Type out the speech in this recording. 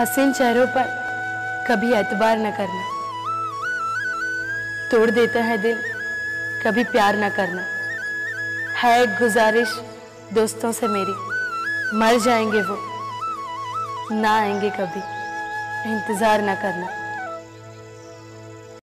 हसीन चेहरों पर कभी एतबार न करना। तोड़ देता है दिल, कभी प्यार न करना। है गुजारिश दोस्तों से मेरी, मर जाएँगे वो, ना आएँगे कभी, इंतज़ार न करना।